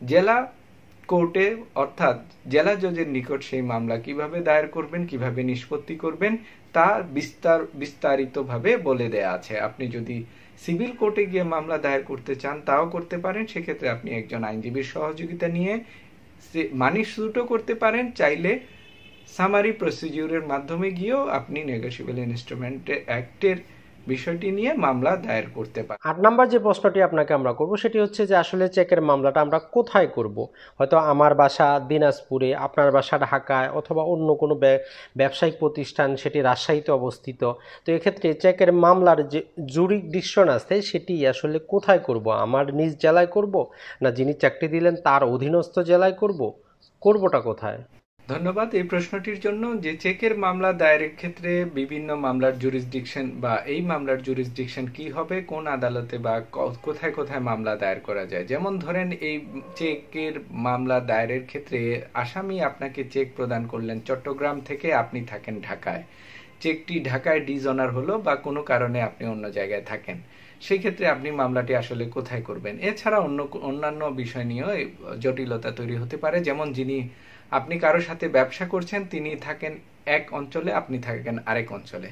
জেলা কোর্টে, অর্থাৎ জেলা জজের নিকট সেই মামলা কীভাবে দায়ের করবেন, কীভাবে নিষ্পত্তি করবেন, তা বিস্তার, বিস্তারিতভাবে বলে দেয়া আছে। আপনি যদি সিভিল কোর্টে গিয়ে মামলা দায়ের করতে চান, তাও করতে পারেন। সেক্ষেত্রে আপনি একজন আইনজীবীর সহযোগিতা নিয়ে মানি সুটও করতে পারেন। চাইলে সামারি প্রসিডিউরের মাধ্যমে গিয়েও আপনি নেগোসিয়েবল ইনস্ট্রুমেন্ট অ্যাক্টের বিষয়টি নিয়ে মামলা দায়ের করতে পারেন। আট নাম্বার যে প্রশ্নটি আপনাকে আমরা করব সেটি হচ্ছে যে আসলে চেকের মামলাটা আমরা কোথায় করব? হয়তো আমার বাসা দিনাজপুরে, আপনার বাসা ঢাকায় অথবা অন্য কোনো ব্যবসায়িক প্রতিষ্ঠান সেটি রাজশাহীতে অবস্থিত। তো এক্ষেত্রে চেকের মামলার যে জুরি জুরিডিকশন আছে সেটি আসলে কোথায় করব? আমার নিজ জেলায় করব? না যিনি চাকরি দিলেন তার অধীনস্থ জেলায় করব? করবটা কোথায়? ধন্যবাদ এই প্রশ্নটির জন্য যে চেকের মামলা দায়েরের ক্ষেত্রে বিভিন্ন মামলার জুরিসডিকশন বা এই মামলার জুরিসডিকশন কি হবে, কোন আদালতে বা কোথায় কোথায় মামলা দায়ের করা যায়। যেমন ধরেন এই চেকের মামলা দায়েরের ক্ষেত্রে আসামি আপনাকে চেক প্রদান করলেন চট্টগ্রাম থেকে, আপনি থাকেন ঢাকায়। চেকটি ঢাকায় ডিজনার হলো বা কোনো কারণে আপনি অন্য জায়গায় থাকেন। সেই ক্ষেত্রে আপনি মামলাটি আসলে কোথায় করবেন? এছাড়া অন্য অন্যান্য বিষয় নিয়েও জটিলতা তৈরি হতে পারে। যেমন যিনি আপনি কারোর সাথে ব্যবসা করছেন, তিনি থাকেন এক অঞ্চলে, আপনি থাকেন আরেক অঞ্চলে।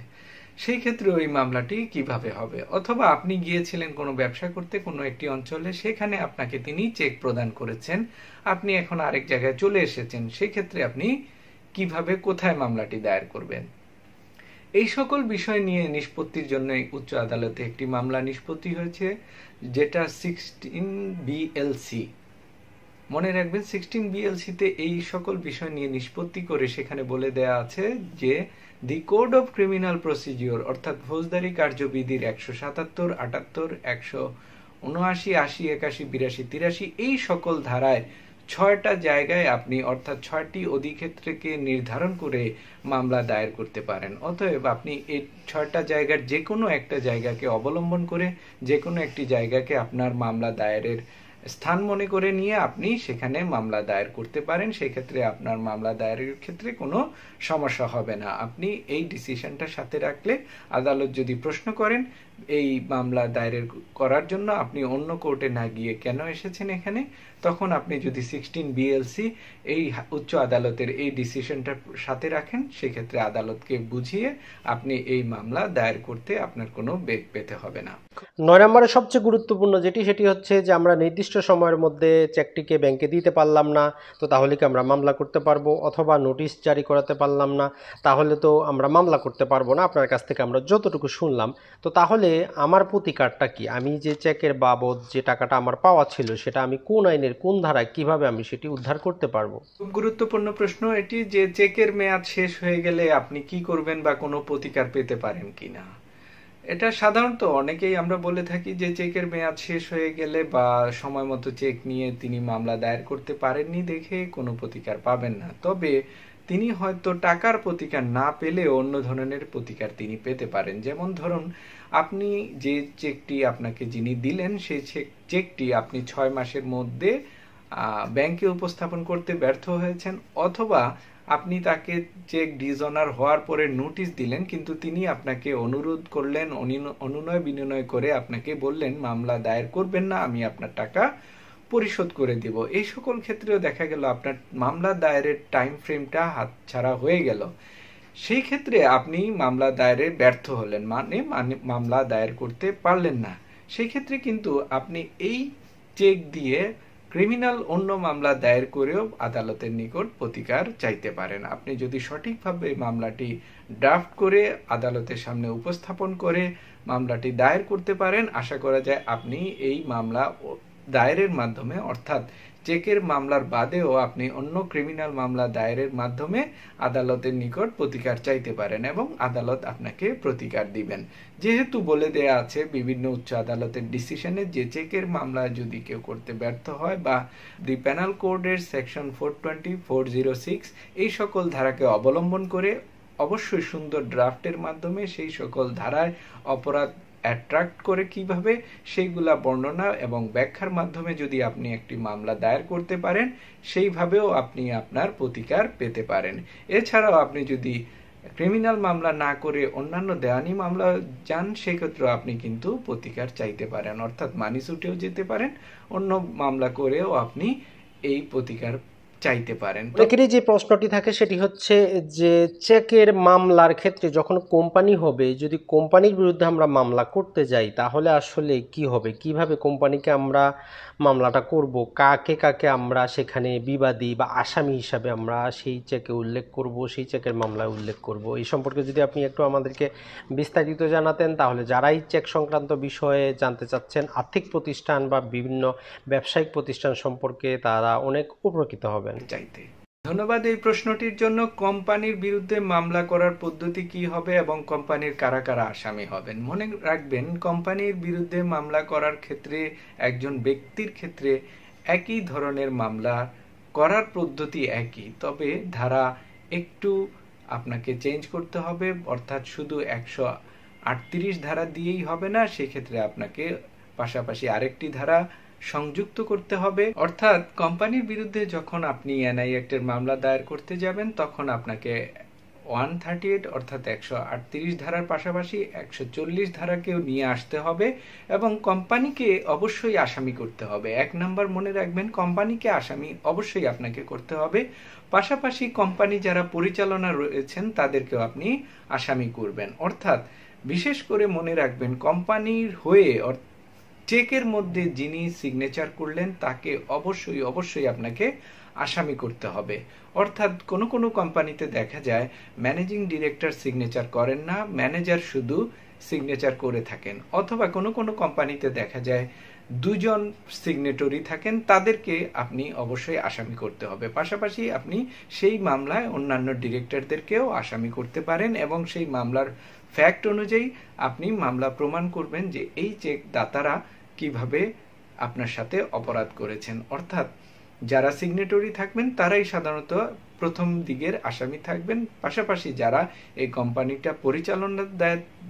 সেই ক্ষেত্রে ওই মামলাটি কীভাবে হবে? অথবা আপনি গিয়েছিলেন কোনো ব্যবসা করতে কোনো একটি অঞ্চলে, সেখানে আপনাকে তিনি চেক প্রদান করেছেন, আপনি এখন আরেক জায়গায় চলে এসেছেন সেই ক্ষেত্রে আপনি কীভাবে, কোথায় মামলাটি দায়ের করবেন? এই সকল বিষয় নিয়ে নিষ্পত্তির জন্য উচ্চ আদালতে একটি মামলা নিষ্পত্তি হয়েছে, যেটা সিক্সটিন বিএলসি মনে রাখবেন সিক্সটিন বিএলসিতে এই সকল বিষয় নিয়ে নিষ্পত্তি করে সেখানে বলে দেয়া আছে যে the code of criminal procedure অর্থাৎ ফৌজদারি কার্যবিধির একশো সাতাত্তর, আটাত্তর, একশো উনআশি, আশি, একাশি, বিরাশি, তিরাশি, এই সকল ধারায় ছয়টা জায়গায় আপনি অর্থাৎ ছয়টি অধিক্ষেত্রকে নির্ধারণ করে মামলা দায়ের করতে পারেন। অতএব আপনি এই ছয়টা জায়গার যে কোনো একটা জায়গাকে অবলম্বন করে যে কোনো একটি জায়গাকে আপনার মামলা দায়েরের স্থান মনে করে নিয়ে আপনি সেখানে মামলা দায়ের করতে পারেন, সেক্ষেত্রে আপনার মামলা দায়েরের ক্ষেত্রে কোনো সমস্যা হবে না। আপনি এই ডিসিশনটা সাথে রাখলে আদালত যদি প্রশ্ন করেন, এই মামলা দায়ের করার জন্য আপনি অন্য কোর্টে না গিয়ে কেন এসেছেন এখানে? তখন আপনি যদি সিক্সটিন বিএলসি এই উচ্চ আদালতের এই ডিসিশনটার সাথে রাখেন, সেক্ষেত্রে আদালতকে বুঝিয়ে আপনি এই মামলা দায়ের করতে আপনার কোনো বেগ পেতে হবে না। নয় নম্বরে সবচেয়ে গুরুত্বপূর্ণ যেটি, সেটি হচ্ছে যে আমরা নির্দিষ্ট সময়ের মধ্যে চেকটিকে ব্যাংকে দিতে পারলাম না, তো তাহলে কি আমরা মামলা করতে পারব? অথবা নোটিশ জারি করাতে পারলাম না, তাহলে তো আমরা মামলা করতে পারব না। আপনার কাছ থেকে আমরা যতটুকু শুনলাম, তো তাহলে আমার প্রতিকারটা কি? আমি যে চেকের বাবদ যে টাকাটা আমার পাওয়া ছিল, সেটা আমি কোন আইনের কোন ধারায় কীভাবে আমি সেটি উদ্ধার করতে পারব? খুব গুরুত্বপূর্ণ প্রশ্ন এটি যে চেকের মেয়াদ শেষ হয়ে গেলে আপনি কি করবেন বা কোনো প্রতিকার পেতে পারেন কিনা? এটা সাধারণত অনেকেই আমরা বলে থাকি যে চেকের মেয়াদ শেষ হয়ে গেলে বা সময় মতো চেক নিয়ে তিনি মামলা দায়ের করতে পারেননি দেখে কোনো প্রতিকার পাবেন না। তবে তিনি হয়তো টাকার প্রতিকার না পেলে অন্য ধরনের প্রতিকার তিনি পেতে পারেন। যেমন ধরুন আপনি যে চেকটি আপনাকে যিনি দিলেন, সেই চেকটি আপনি ছয় মাসের মধ্যে ব্যাংকে উপস্থাপন করতে ব্যর্থ হয়েছেন অথবা আপনি তাকে চেক ডিজনার হওয়ার পরে নোটিশ দিলেন, কিন্তু তিনি আপনাকে অনুরোধ করলেন অনুনয় বিনিময় করে আপনাকে বললেন, মামলা দায়ের করবেন না, আমি আপনার টাকা পরিশোধ করে দিব। এই সকল ক্ষেত্রেও দেখা গেল, আপনার মামলা দায়েরের টাইম ফ্রেমটা হাতছাড়া হয়ে গেল। সেই ক্ষেত্রে আপনি মামলা দায়েরে ব্যর্থ হলেন মানে মামলা দায়ের করতে পারলেন না। সেই ক্ষেত্রে কিন্তু আপনি এই চেক দিয়ে ক্রিমিনাল অন্য মামলা দায়ের করেও আদালতের নিকট প্রতিকার চাইতে পারেন। আপনি যদি সঠিকভাবে মামলাটি ড্রাফট করে আদালতের সামনে উপস্থাপন করে মামলাটি দায়ের করতে পারেন, আশা করা যায় আপনি এই মামলা দায়েরের মাধ্যমে, অর্থাৎ চেকের মামলার বাদেও আপনি অন্য ক্রিমিনাল মামলা দায়েরের মাধ্যমে আদালতের নিকট প্রতিকার চাইতে পারেন এবং আদালত আপনাকে প্রতিকার দিবেন। যেহেতু বলে দেয়া আছে, বিভিন্ন উচ্চ আদালতের ডিসিশনে যে চেকের মামলা যদি কেউ করতে ব্যর্থ হয় বা দি প্যানাল কোডের section four twenty four zero six এই সকল ধারাকে অবলম্বন করে অবশ্যই সুন্দর ড্রাফটের মাধ্যমে সেই সকল ধারায় অপরাধ অ্যাট্রাক্ট করে কীভাবে সেইগুলা বর্ণনা এবং ব্যাখ্যার মাধ্যমে যদি আপনি একটি মামলা দায়ের করতে পারেন, সেইভাবেও আপনি আপনার প্রতিকার পেতে পারেন। এছাড়াও আপনি যদি ক্রিমিনাল মামলা না করে অন্যান্য দেওয়ানি মামলা যান, সেক্ষেত্রেও আপনি কিন্তু প্রতিকার চাইতে পারেন। অর্থাৎ মানি ছুটেও যেতে পারেন। অন্য মামলা করেও আপনি এই প্রতিকার চাইতে পারেন। অনেকেরই যে প্রশ্নটি থাকে সেটি হচ্ছে যে চেকের মামলার ক্ষেত্রে যখন কোম্পানি হবে, যদি কোম্পানির বিরুদ্ধে আমরা মামলা করতে যাই, তাহলে আসলে কি হবে? কীভাবে কোম্পানিকে আমরা মামলাটা করব? কাকে কাকে আমরা সেখানে বিবাদী বা আসামি হিসাবে আমরা সেই চেকে উল্লেখ করব, সেই চেকের মামলায় উল্লেখ করব? এই সম্পর্কে যদি আপনি একটু আমাদেরকে বিস্তারিত জানাতেন, তাহলে যারাই চেক সংক্রান্ত বিষয়ে জানতে চাচ্ছেন, আর্থিক প্রতিষ্ঠান বা বিভিন্ন ব্যবসায়িক প্রতিষ্ঠান সম্পর্কে তারা অনেক উপকৃত হবেন। চাইতে। ধন্যবাদ এই প্রশ্নটির জন্য। কোম্পানির বিরুদ্ধে মামলা করার পদ্ধতি কি হবে এবং কোম্পানির কারা কারা আসামি হবেন? মনে রাখবেন, কোম্পানির বিরুদ্ধে মামলা করার ক্ষেত্রে, একজন ব্যক্তির ক্ষেত্রে একই ধরনের মামলা করার পদ্ধতি একই। তবে ধারা একটু আপনাকে চেঞ্জ করতে হবে, অর্থাৎ শুধু একশো আটত্রিশ ধারা দিয়েই হবে না, সেক্ষেত্রে আপনাকে পাশাপাশি আরেকটি ধারা সংযুক্ত করতে হবে। অর্থাৎ কোম্পানির বিরুদ্ধে যখন আপনি এনআই অ্যাক্টের মামলা দায়ের করতে যাবেন, তখন আপনাকে ওয়ান থার্টি এইট অর্থাৎ একশো আটত্রিশ ধারার পাশাপাশি একশো চল্লিশ ধারাকেও নিয়ে আসতে হবে এবং কোম্পানিকে অবশ্যই আসামি করতে হবে। এক নম্বর মনে রাখবেন, কোম্পানিকে আসামি অবশ্যই আপনাকে করতে হবে। পাশাপাশি কোম্পানি যারা পরিচালনা রয়েছেন, তাদেরকেও আপনি আসামি করবেন। অর্থাৎ বিশেষ করে মনে রাখবেন, কোম্পানির হয়ে চেকের মধ্যে যিনি সিগনেচার করলেন, তাকে অবশ্যই অবশ্যই আপনাকে আসামি করতে হবে। অর্থাৎ কোনো কোনো কোম্পানিতে দেখা যায় ম্যানেজিং ডিরেক্টর সিগনেচার করেন না ম্যানেজার শুধু সিগনেচার করে থাকেন। অথবা কোনো কোনো কোম্পানিতে দেখা যায়, দুজন সিগনেটরি থাকেন, তাদেরকে আপনি অবশ্যই আসামি করতে হবে। পাশাপাশি আপনি সেই মামলায় অন্যান্য ডিরেক্টরদেরকেও আসামি করতে পারেন এবং সেই মামলার ফ্যাক্ট অনুযায়ী আপনি মামলা প্রমাণ করবেন যে এই চেক দাতারা কীভাবে আপনার সাথে অপরাধ করেছেন। অর্থাৎ যারা সিগনেটরি থাকবেন, তারাই সাধারণত প্রথম দিকের আসামি থাকবেন। পাশাপাশি যারা এই কোম্পানিটা পরিচালনার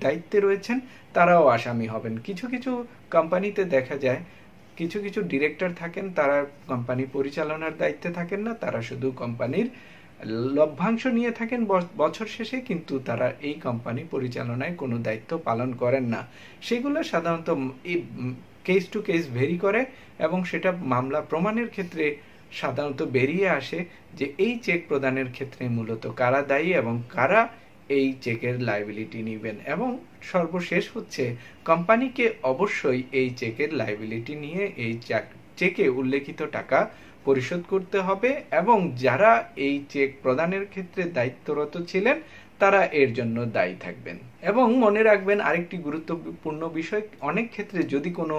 দায়িত্বে রয়েছেন, তারাও আসামি হবেন। কিছু কিছু কোম্পানিতে দেখা যায়, কিছু কিছু ডিরেক্টর থাকেন, তারা কোম্পানি পরিচালনার দায়িত্বে থাকেন না, তারা শুধু কোম্পানির লভ্যাংশ নিয়ে থাকেন বছর শেষে, কিন্তু তারা এই কোম্পানি পরিচালনায় কোনো দায়িত্ব পালন করেন না। সেগুলো সাধারণত এই কেস টু কেস ভেরি করে এবং সেটা মামলা প্রমাণের ক্ষেত্রে সাধারণত বেরিয়ে আসে যে এই চেক প্রদানের ক্ষেত্রে মূলত কারা দায়ী এবং কারা এই চেকের লাইবিলিটি নেবেন। এবং সর্বশেষ হচ্ছে কোম্পানিকে অবশ্যই এই চেকের লাইবিলিটি নিয়ে এই চেকে উল্লেখিত টাকা পরিশোধ করতে হবে এবং যারা এই চেক প্রদানের ক্ষেত্রে দায়িত্বরত ছিলেন, তারা এর জন্য দায়ী থাকবেন। এবং মনে রাখবেন আরেকটি গুরুত্বপূর্ণ বিষয়, অনেক ক্ষেত্রে যদি কোনো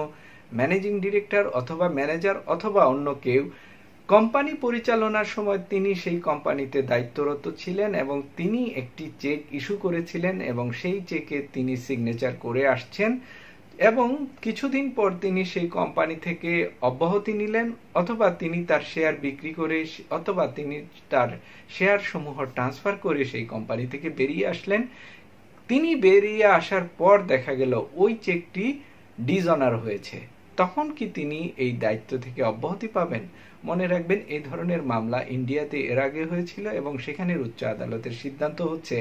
ম্যানেজিং ডিরেক্টর অথবা ম্যানেজার অথবা অন্য কেউ কোম্পানি পরিচালনার সময় তিনি সেই কোম্পানিতে দায়িত্বরত ছিলেন এবং তিনি একটি চেক ইস্যু করেছিলেন এবং সেই চেকে তিনি সিগনেচার করে আসছেন এবং কিছুদিন পর তিনি সেই কোম্পানি থেকে অব্যাহতি নিলেন, অথবা তিনি তার শেয়ার বিক্রি করে অথবা তিনি তার শেয়ার সমূহ ট্রান্সফার করে সেই কোম্পানি থেকে বেরিয়ে আসলেন। তিনি বেরিয়ে আসার পর দেখা গেল ওই চেকটি ডিজনার হয়েছে। তখন কি তিনি এই দায়িত্ব থেকে অব্যাহতি পাবেন? মনে রাখবেন, এই ধরনের মামলা ইন্ডিয়াতে এর আগে হয়েছিল এবং সেখানের উচ্চ আদালতের সিদ্ধান্ত হচ্ছে,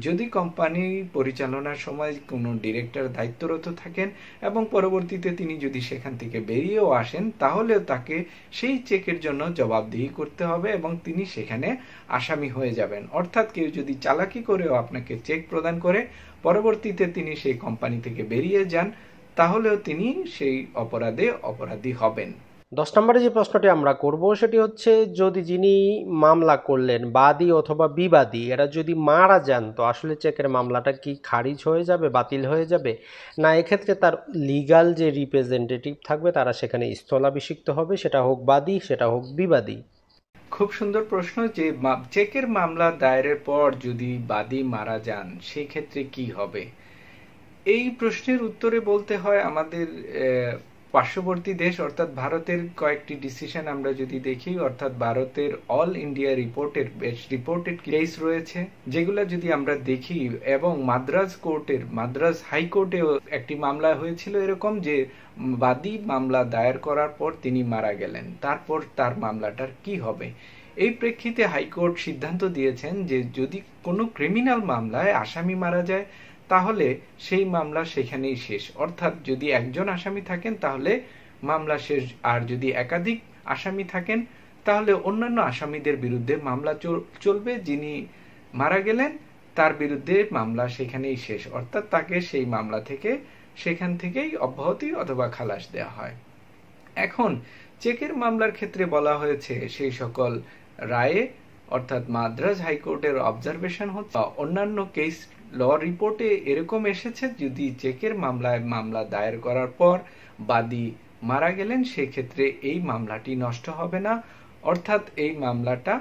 যদি কোম্পানি পরিচালনার সময় কোনো ডিরেক্টর দায়িত্বরত থাকেন এবং পরবর্তীতে তিনি যদি সেখান থেকে বেরিয়েও আসেন, তাহলেও তাকে সেই চেকের জন্য জবাবদিহি করতে হবে এবং তিনি সেখানে আসামি হয়ে যাবেন। অর্থাৎ কেউ যদি চালাকি করেও আপনাকে চেক প্রদান করে, পরবর্তীতে তিনি সেই কোম্পানি থেকে বেরিয়ে যান, তাহলেও তিনি সেই অপরাধে অপরাধী হবেন। দশ নম্বরে যে প্রশ্নটি আমরা করব, সেটি হচ্ছে যদি যিনি মামলা করলেন, বাদী অথবা বিবাদী, এরা যদি মারা যান, তো আসলে চেকের মামলাটা কি খারিজ হয়ে যাবে, বাতিল হয়ে যাবে? না, এক্ষেত্রে তার লিগাল যে রিপ্রেজেন্টেটিভ থাকবে, তারা সেখানে স্থলাভিষিক্ত হবে, সেটা হোক বাদী, সেটা হোক বিবাদী। খুব সুন্দর প্রশ্ন যে চেকের মামলা দায়েরের পর যদি বাদী মারা যান সেই ক্ষেত্রে কি হবে? এই প্রশ্নের উত্তরে বলতে হয় আমাদের পার্শ্ববর্তী দেশ, অর্থাৎ ভারতের কয়েকটি ডিসিশন আমরা যদি দেখি, অর্থাৎ ভারতের অল ইন্ডিয়া রিপোর্টের বেশ রিপোর্টেড কেস রয়েছে। যেগুলো যদি আমরা দেখি, এবং মাদ্রাজ কোর্টের, মাদ্রাজ হাইকোর্টেও একটি মামলা হয়েছিল এরকম যে, বাদী মামলা দায়ের করার পর তিনি মারা গেলেন। তারপর তার মামলাটার কি হবে? এই প্রেক্ষিতে হাইকোর্ট সিদ্ধান্ত দিয়েছেন যে, যদি কোনো ক্রিমিনাল মামলায় আসামি মারা যায় তাহলে সেই মামলা সেখানেই শেষ। অর্থাৎ যদি একজন আসামি থাকেন, তাহলে মামলা শেষ। আর যদি একাধিক আসামি থাকেন, তাহলে অন্যান্য আসামিদের বিরুদ্ধে মামলা চলবে। যিনি মারা গেলেন, তার বিরুদ্ধে মামলা সেখানেই শেষ। অর্থাৎ তাকে সেই মামলা থেকে, সেখান থেকেই অব্যাহতি অথবা খালাস দেওয়া হয়। এখন, চেকের মামলার ক্ষেত্রে বলা হয়েছে, সেই সকল রায়ে, অর্থাৎ মাদ্রাজ হাইকোর্টের অবজারভেশন হচ্ছে, অন্যান্য কেস ল রিপোর্টে এরকম এসেছে, যদি চেকের মামলায় মামলা দায়ের করার পর বাদী মারা গেলেন, সেক্ষেত্রে এই মামলাটি নষ্ট হবে না। অর্থাৎ এই মামলাটা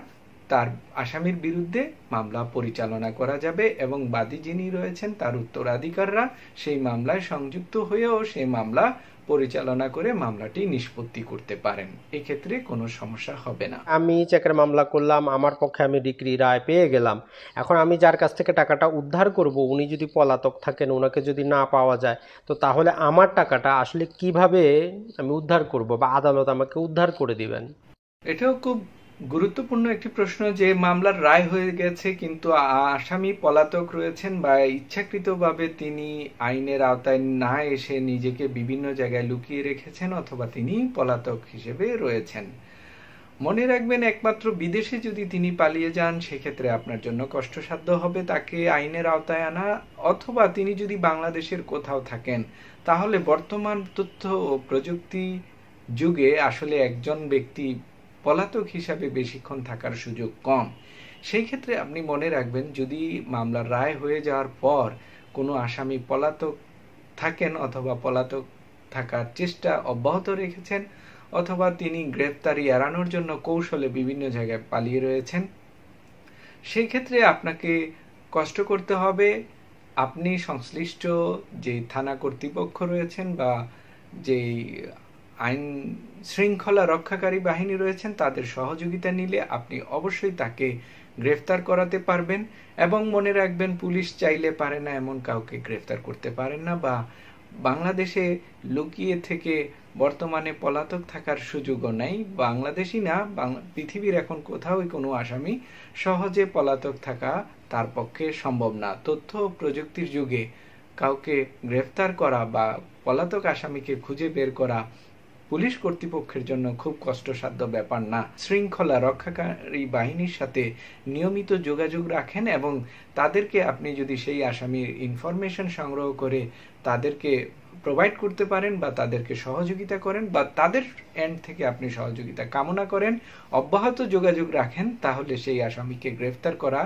তার আসামির বিরুদ্ধে মামলা পরিচালনা করা যাবে এবং বাদী যিনি রয়েছেন, তার উত্তরাধিকাররা সেই মামলায় সংযুক্ত হয়েও সেই মামলা পরিচালনা করে মামলাটি নিষ্পত্তি করতে পারেন। এক্ষেত্রে কোনো সমস্যা হবে না। আমি চেকের মামলা করলাম আমার পক্ষে আমি ডিগ্রি রায় পেয়ে গেলাম। এখন আমি যার কাছ থেকে টাকাটা উদ্ধার করব উনি যদি পলাতক থাকেন ওনাকে যদি না পাওয়া যায় তো তাহলে আমার টাকাটা আসলে কীভাবে আমি উদ্ধার করব বা আদালত আমাকে উদ্ধার করে দিবেন? এটাও খুব গুরুত্বপূর্ণ একটি প্রশ্ন যে মামলার রায় হয়ে গেছে, কিন্তু আসামি পলাতক রয়েছেন বা ইচ্ছাকৃতভাবে তিনি আইনের আওতায় না এসে নিজেকে বিভিন্ন জায়গায় লুকিয়ে রেখেছেন অথবা তিনি পলাতক হিসেবে রয়েছেন। মনে রাখবেন, একমাত্র বিদেশে যদি তিনি পালিয়ে যান, সেক্ষেত্রে আপনার জন্য কষ্টসাধ্য হবে তাকে আইনের আওতায় আনা। অথবা তিনি যদি বাংলাদেশের কোথাও থাকেন, তাহলে বর্তমান তথ্য ও প্রযুক্তি যুগে আসলে একজন ব্যক্তি পলাতক হিসাবে বেশিক্ষণ থাকার সুযোগ কম। সেই ক্ষেত্রে আপনি মনে রাখবেন, যদি মামলার রায় হয়ে যাওয়ার পর কোনো আসামি পলাতক থাকেন অথবা পলাতক থাকার চেষ্টা অব্যাহত রেখেছেন, অথবা তিনি গ্রেফতারি এড়ানোর জন্য কৌশলে বিভিন্ন জায়গায় পালিয়ে রয়েছেন, সেই ক্ষেত্রে আপনাকে কষ্ট করতে হবে। আপনি সংশ্লিষ্ট যে থানা কর্তৃপক্ষ রয়েছেন বা যেই আইন শৃঙ্খলা রক্ষাকারী বাহিনী রয়েছেন, তাদের সহযোগিতা নিলে আপনি অবশ্যই তাকে গ্রেফতার করাতে পারবেন এবং মনে রাখবেন, পুলিশ চাইলে পারে না এমন কাউকে গ্রেফতার করতে পারেন না বা বাংলাদেশে লুকিয়ে থেকে বর্তমানে পলাতক থাকার সুযোগও নেই। বাংলাদেশি না পৃথিবীর এখন কোথাওই কোনো আসামি সহজে পলাতক থাকা তার পক্ষে সম্ভব না। তথ্য প্রযুক্তির যুগে কাউকে গ্রেফতার করা বা পলাতক আসামিকে খুঁজে বের করা পুলিশ কর্তৃপক্ষের জন্য খুব কষ্টসাধ্য ব্যাপার না। শৃঙ্খলা রক্ষাকারী বাহিনীর সাথে নিয়মিত যোগাযোগ রাখেন এবং তাদেরকে আপনি যদি সেই আসামির ইনফরমেশন সংগ্রহ করে তাদেরকে প্রোভাইড করতে পারেন বা তাদেরকে সহযোগিতা করেন বা তাদের এন্ড থেকে আপনি সহযোগিতা কামনা করেন, অব্যাহত যোগাযোগ রাখেন, তাহলে সেই আসামিকে গ্রেফতার করা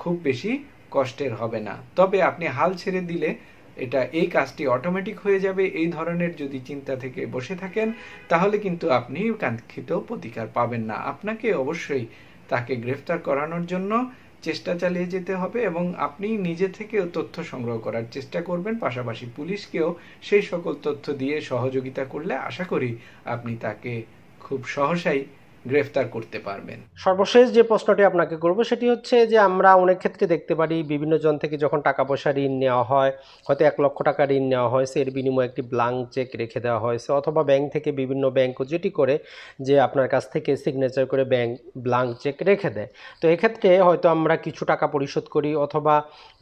খুব বেশি কষ্টের হবে না। তবে আপনি হাল ছেড়ে দিলে এটা এই কাজটি অটোমেটিক হয়ে যাবে, এই ধরনের যদি চিন্তা থেকে বসে থাকেন, তাহলে কিন্তু আপনি কাঙ্ক্ষিত প্রতিকার পাবেন না। আপনাকে অবশ্যই তাকে গ্রেফতার করানোর জন্য চেষ্টা চালিয়ে যেতে হবে এবং আপনি নিজে থেকেও তথ্য সংগ্রহ করার চেষ্টা করবেন। পাশাপাশি পুলিশকেও সেই সকল তথ্য দিয়ে সহযোগিতা করলে আশা করি আপনি তাকে খুব সহসাই গ্রেফতার করতে পারবেন। সর্বশেষ যে প্রশ্নটি আপনাকে করব সেটি হচ্ছে যে আমরা অনেক ক্ষেত্রে দেখতে পারি বিভিন্ন জন থেকে যখন টাকা পয়সা ঋণ নেওয়া হয়, হয়তো এক লক্ষ টাকা ঋণ নেওয়া হয়েছে এর বিনিময়ে একটি ব্লাঙ্ক চেক রেখে দেওয়া হয়েছে অথবা ব্যাংক থেকে বিভিন্ন ব্যাংকও যেটি করে যে আপনার কাছ থেকে সিগনেচার করে ব্যাংক ব্লাঙ্ক চেক রেখে দেয়। তো এক্ষেত্রে হয়তো আমরা কিছু টাকা পরিশোধ করি অথবা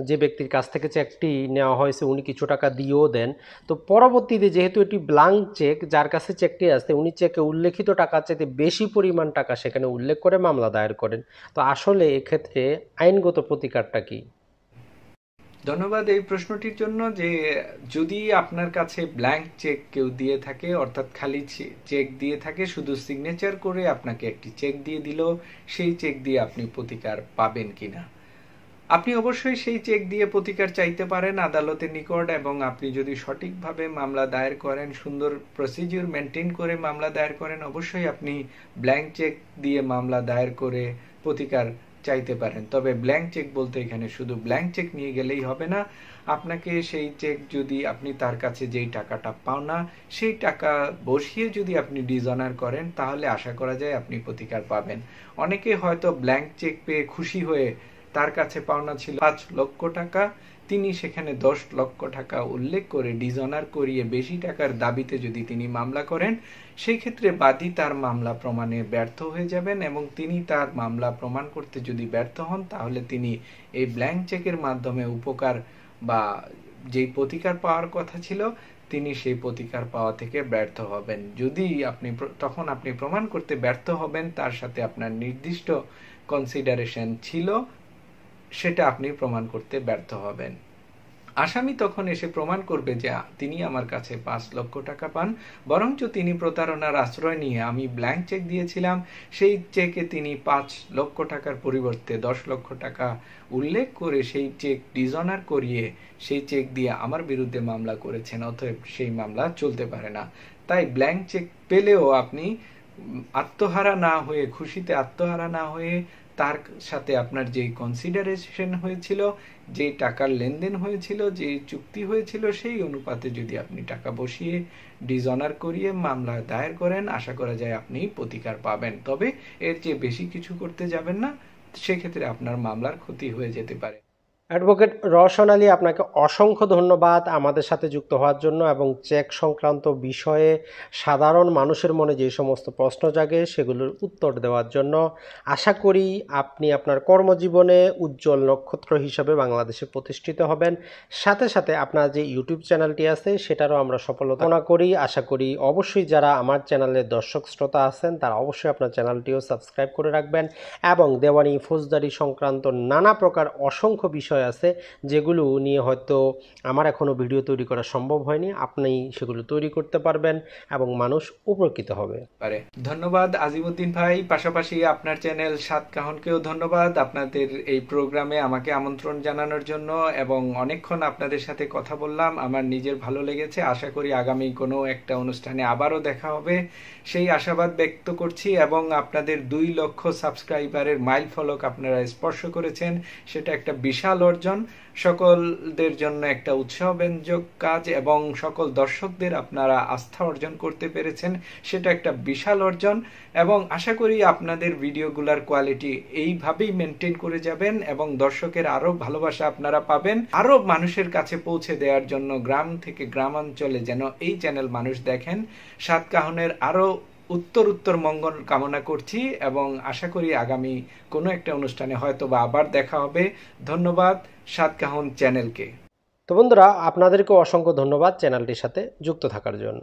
যে ব্যক্তির কাছ থেকে চেকটি নেওয়া হয়েছে উনি কিছু টাকা দিয়েও দেন। তো পরবর্তীতে যেহেতু এটি ব্লাঙ্ক চেক যার কাছে চেকটি আসছে উনি চেকে উল্লেখিত টাকা চাইতে বেশি পরিমাণ পরিমাণ টাকা সেখানে উল্লেখ করে মামলা দায়ের করেন। তো আসলে এক্ষেত্রে আইনগত প্রতিকারটা কি? ধন্যবাদ এই প্রশ্নটির জন্য যে যদি আপনার কাছে ব্ল্যাঙ্ক চেক কেউ দিয়ে থাকে, অর্থাৎ খালি চেক দিয়ে থাকে, শুধু সিগনেচার করে আপনাকে একটি চেক দিয়ে দিল, সেই চেক দিয়ে আপনি প্রতিকার পাবেন কিনা। আপনি অবশ্যই সেই চেক দিয়ে প্রতিকার চাইতে পারেন আদালতের নিকট এবং আপনি যদি সঠিকভাবে মামলা দায়ের করেন, সুন্দর প্রসিজিওর মেনটেন করে মামলা দায়ের করেন, অবশ্যই আপনি ব্ল্যাঙ্ক চেক দিয়ে মামলা দায়ের করে প্রতিকার চাইতে পারেন। তবে ব্ল্যাঙ্ক চেক বলতে এখানে শুধু ব্ল্যাঙ্ক চেক নিয়ে গেলেই হবে না। আপনাকে সেই চেক যদি আপনি তার কাছে যেই টাকাটা পাও না, সেই টাকা বসিয়ে যদি আপনি ডিজনার করেন, তাহলে আশা করা যায় আপনি প্রতিকার পাবেন। অনেকে হয়তো ব্ল্যাঙ্ক চেক পেয়ে খুশি হয়ে তার কাছে পাওনা ছিল পাঁচ লক্ষ টাকা। তিনি সেখানে দশ লক্ষ টাকা উল্লেখ করে ডিজনার করিয়ে বেশি টাকার দাবিতে যদি তিনি মামলা করেন সেই ক্ষেত্রে বাদী তার মামলা প্রমাণে ব্যর্থ হয়ে যাবেন এবং তিনি তার মামলা প্রমাণ করতে যদি ব্যর্থ হন, তাহলে তিনি এই ব্ল্যাঙ্ক চেকের মাধ্যমে উপকার বা যেই প্রতিকার পাওয়ার কথা ছিল, তিনি সেই প্রতিকার পাওয়া থেকে ব্যর্থ হবেন। যদি আপনি তখন আপনি প্রমাণ করতে ব্যর্থ হবেন, তার সাথে আপনার নির্দিষ্ট কনসিডারেশন ছিল সেটা আপনি প্রমাণ করতে ব্যর্থ হবেন। আসামি তখন এসে প্রমাণ করবে যে তিনি আমার কাছে পাঁচ লক্ষ টাকা পান, বরঞ্চ তিনি প্রতারণার আশ্রয় নিয়ে আমি ব্ল্যাঙ্ক চেক দিয়েছিলাম। সেই চেকে তিনি পাঁচ লক্ষ টাকার পরিবর্তে দশ লক্ষ টাকা উল্লেখ করে সেই চেক ডিজনার করিয়ে সেই চেক দিয়ে আমার বিরুদ্ধে মামলা করেছেন, অতএব সেই মামলা চলতে পারে না। তাই ব্ল্যাঙ্ক চেক পেলেও আপনি আত্মহারা না হয়ে, খুশিতে আত্মহারা না হয়ে তার সাথে আপনার যে কনসিডারেশন হয়েছিল যে টাকার লেনদেন হয়েছিল যে চুক্তি হয়েছিল, সেই অনুপাতে যদি আপনি টাকা বসিয়ে ডিজনার করিয়ে মামলা দায়ের করেন, আশা করা যায় আপনি প্রতিকার পাবেন। তবে এর চেয়ে বেশি কিছু করতে যাবেন না, সেক্ষেত্রে আপনার মামলার ক্ষতি হয়ে যেতে পারে। অ্যাডভোকেট রওশন আলী আপনাকে অসংখ্য ধন্যবাদ আমাদের সাথে যুক্ত হওয়ার জন্য এবং চেক সংক্রান্ত বিষয়ে সাধারণ মানুষের মনে যে সমস্ত প্রশ্ন জাগে সেগুলোর উত্তর দেওয়ার জন্য আশা করি আপনি আপনার কর্মজীবনে উজ্জ্বল নক্ষত্র হিসাবে বাংলাদেশে প্রতিষ্ঠিত হবেন। সাথে সাথে আপনার যে ইউটিউব চ্যানেলটি আছে সেটারও আমরা সফলতা করি। আশা করি অবশ্যই যারা আমার চ্যানেলের দর্শক শ্রোতা আছেন তারা অবশ্যই আপনার চ্যানেলটিও সাবস্ক্রাইব করে রাখবেন এবং দেওয়ানি ফৌজদারি সংক্রান্ত নানা প্রকার অসংখ্য বিষয় বিষয় আছে, যেগুলো নিয়ে হয়তো আমার এখনও ভিডিও তৈরি করা সম্ভব হয়নি আপনি সেগুলো তৈরি করতে পারবেন এবং মানুষ উপকৃত হবে। পারে। ধন্যবাদ আজিমুদ্দিন ভাই। পাশাপাশি আপনার চ্যানেল সাত কাহনকেও ধন্যবাদ। আপনাদের এই প্রোগ্রামে আমাকে আমন্ত্রণ জানানোর জন্য এবং অনেকক্ষণ আপনাদের সাথে কথা বললাম। আমার নিজের ভালো লেগেছে। আশা করি আগামী কোনো একটা অনুষ্ঠানে আবারও দেখা হবে। সেই আশাবাদ ব্যক্ত করছি এবং আপনাদের দুই লক্ষ সাবস্ক্রাইবারের মাইল ফলক আপনারা স্পর্শ করেছেন। সেটা একটা বিশাল অর্জন, সকলদের জন্য একটা উৎসাহব্যঞ্জক কাজ এবং সকল দর্শকদের আপনারা আস্থা অর্জন করতে পেরেছেন, সেটা একটা বিশাল অর্জন এবং আশা করি আপনাদের ভিডিওগুলার কোয়ালিটি এইভাবেই মেনটেন করে যাবেন এবং দর্শকের আরও ভালোবাসা আপনারা পাবেন। আরও মানুষের কাছে পৌঁছে দেওয়ার জন্য গ্রাম থেকে গ্রামাঞ্চলে যেন এই চ্যানেল মানুষ দেখেন, সাতকাহনের আরও উত্তর উত্তর মঙ্গল কামনা করছি এবং আশা করি আগামী কোনো একটা অনুষ্ঠানে হয়তো বা আবার দেখা হবে। ধন্যবাদ সাতকাহন চ্যানেলকে। তো বন্ধুরা আপনাদেরকে অসংখ্য ধন্যবাদ চ্যানেলটির সাথে যুক্ত থাকার জন্য।